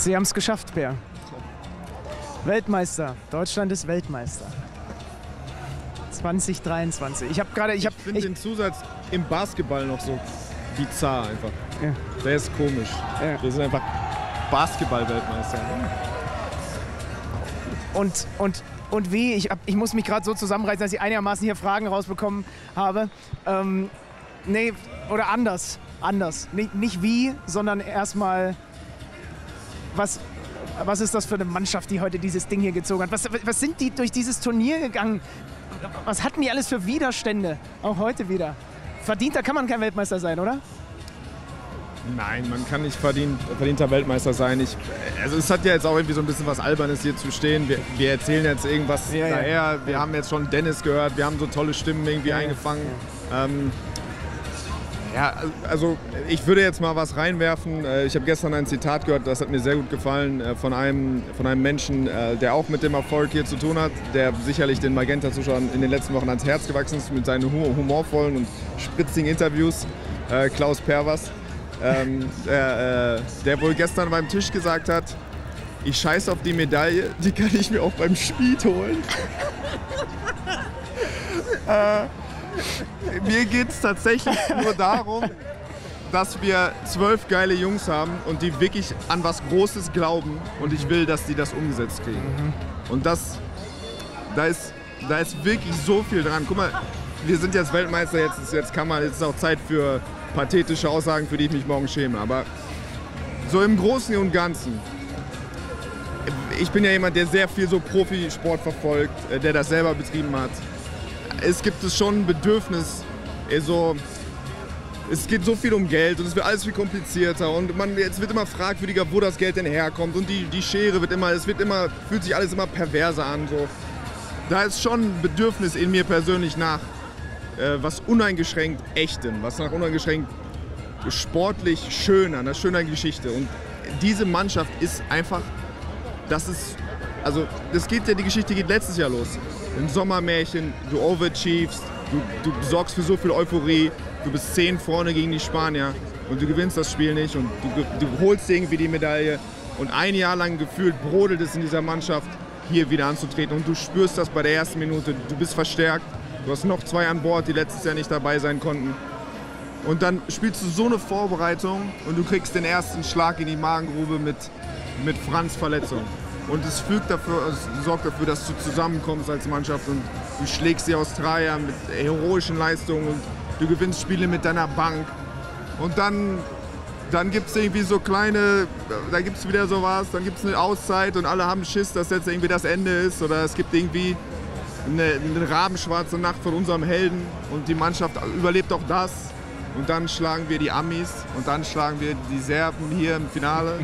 Sie haben es geschafft, Bär. Weltmeister. Deutschland ist Weltmeister. 2023. Ich habe gerade, ich habe, Ich finde den Zusatz im Basketball noch so bizarr einfach. Ja. Der ist komisch. Ja. Wir sind einfach Basketball-Weltmeister. und und und wie ich, hab, ich muss mich gerade so zusammenreißen, dass ich einigermaßen hier Fragen rausbekommen habe. Ähm, nee, oder anders, anders. Nicht, nicht wie, sondern erstmal was. Was ist das für eine Mannschaft, die heute dieses Ding hier gezogen hat? Was, was sind die durch dieses Turnier gegangen? Was hatten die alles für Widerstände? Auch heute wieder. Verdienter kann man kein Weltmeister sein, oder? Nein, man kann nicht verdient, verdienter Weltmeister sein. Ich, also es hat ja jetzt auch irgendwie so ein bisschen was Albernes hier zu stehen. Wir, wir erzählen jetzt irgendwas Ja, ja. daher. Wir haben jetzt schon Dennis gehört. Wir haben so tolle Stimmen irgendwie Ja, ja. eingefangen. Ähm, ja, also ich würde jetzt mal was reinwerfen. Äh, Ich habe gestern ein Zitat gehört, das hat mir sehr gut gefallen, äh, von einem, von einem Menschen, äh, der auch mit dem Erfolg hier zu tun hat, der sicherlich den Magenta-Zuschauern in den letzten Wochen ans Herz gewachsen ist mit seinen hu- humorvollen und spritzigen Interviews. Klaus Pervers, ähm, der, der wohl gestern beim Tisch gesagt hat, ich scheiße auf die Medaille, die kann ich mir auch beim Speed holen. mir geht es tatsächlich nur darum, dass wir zwölf geile Jungs haben und die wirklich an was Großes glauben und ich will, dass die das umgesetzt kriegen. Und das, da ist, da ist wirklich so viel dran. Guck mal, wir sind jetzt Weltmeister, jetzt, ist, jetzt kann man, jetzt ist auch Zeit für pathetische Aussagen, für die ich mich morgen schäme. Aber so im Großen und Ganzen, ich bin ja jemand, der sehr viel so Profisport verfolgt, äh, der das selber betrieben hat. Es gibt es schon ein Bedürfnis, äh, so, es geht so viel um Geld und es wird alles viel komplizierter und man, es wird immer fragwürdiger, wo das Geld denn herkommt und die, die Schere wird immer, es wird immer, fühlt sich alles immer perverser an. So. Da ist schon ein Bedürfnis in mir persönlich nach äh, was uneingeschränkt Echtem, was nach uneingeschränkt sportlich schön einer schönen Geschichte. Und diese Mannschaft ist einfach, das ist, also das geht ja, die Geschichte geht letztes Jahr los. Ein Sommermärchen, du overachievest, du, du sorgst für so viel Euphorie, du bist 10 vorne gegen die Spanier und du gewinnst das Spiel nicht und du, du holst irgendwie die Medaille und ein Jahr lang gefühlt brodelt es in dieser Mannschaft, hier wieder anzutreten und du spürst das bei der ersten Minute, du bist verstärkt, du hast noch zwei an Bord, die letztes Jahr nicht dabei sein konnten. Und dann spielst du so eine Vorbereitung und du kriegst den ersten Schlag in die Magengrube mit, mit Franz Verletzung. Und es, fügt dafür, es sorgt dafür, dass du zusammenkommst als Mannschaft und du schlägst die Australier mit heroischen Leistungen und du gewinnst Spiele mit deiner Bank. Und dann, dann gibt es irgendwie so kleine, da gibt es wieder sowas, dann gibt es eine Auszeit und alle haben Schiss, dass jetzt irgendwie das Ende ist oder es gibt irgendwie eine, eine rabenschwarze Nacht von unserem Helden und die Mannschaft überlebt auch das. Und dann schlagen wir die Amis und dann schlagen wir die Serben hier im Finale.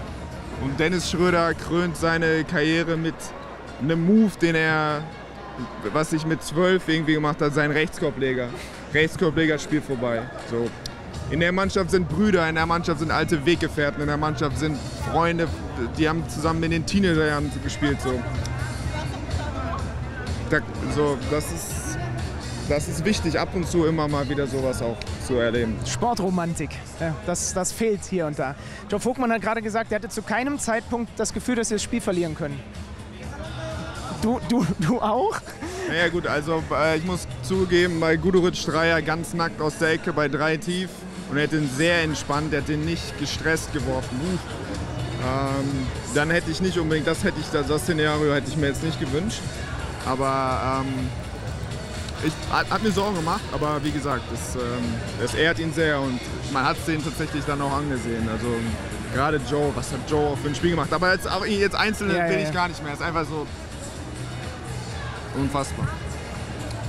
Und Dennis Schröder krönt seine Karriere mit einem Move, den er, was ich mit zwölf irgendwie gemacht hat, sein Rechtskorbleger. Rechtskorbleger Spiel vorbei. So. In der Mannschaft sind Brüder, in der Mannschaft sind alte Weggefährten, in der Mannschaft sind Freunde, die haben zusammen in den Teenagerjahren gespielt. So. Da, so, das ist, das ist wichtig, ab und zu immer mal wieder sowas auch zu erleben. Sportromantik. Ja, das, das fehlt hier und da. Joe Vogtmann hat gerade gesagt, er hatte zu keinem Zeitpunkt das Gefühl, dass sie das Spiel verlieren können. Du, du, du auch? Naja gut, also äh, ich muss zugeben, bei Guduric Dreier ganz nackt aus der Ecke bei drei tief und er hat ihn sehr entspannt, er hat ihn nicht gestresst geworfen. Ähm, dann hätte ich nicht unbedingt, das hätte ich, das, das Szenario hätte ich mir jetzt nicht gewünscht. Aber ähm, ich, hat, hat mir Sorgen gemacht, aber wie gesagt, es, ähm, es ehrt ihn sehr und man hat es den tatsächlich dann auch angesehen. Also gerade Joe, was hat Joe auch für ein Spiel gemacht? Aber jetzt, auch jetzt einzelne Ja, will ja, ich gar nicht mehr. Es ist einfach so unfassbar.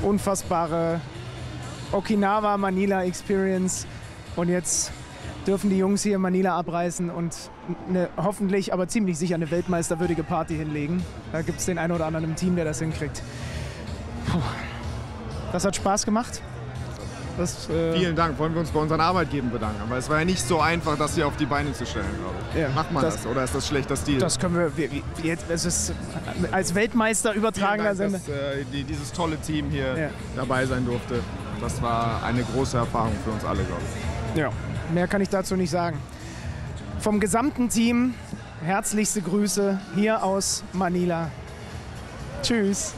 Unfassbare Okinawa Manila Experience. Und jetzt dürfen die Jungs hier in Manila abreißen und eine hoffentlich, aber ziemlich sicher eine weltmeisterwürdige Party hinlegen. Da gibt es den einen oder anderen im Team, der das hinkriegt. Puh. Das hat Spaß gemacht. Das, äh, Vielen Dank. Wollen wir uns bei unseren Arbeitgebern bedanken. Aber es war ja nicht so einfach, das hier auf die Beine zu stellen, glaube ich. Ja, Macht man das, das- Oder ist das schlechter Stil? Das können wir, wir, jetzt, es ist als Weltmeister übertragener Sender. dass äh, die, dieses tolle Team hier Ja. dabei sein durfte. Das war eine große Erfahrung für uns alle, glaube ich. Ja. Mehr kann ich dazu nicht sagen. Vom gesamten Team herzlichste Grüße hier aus Manila. Tschüss.